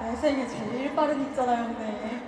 내, 생에 제일 빠른 있잖아요, 네.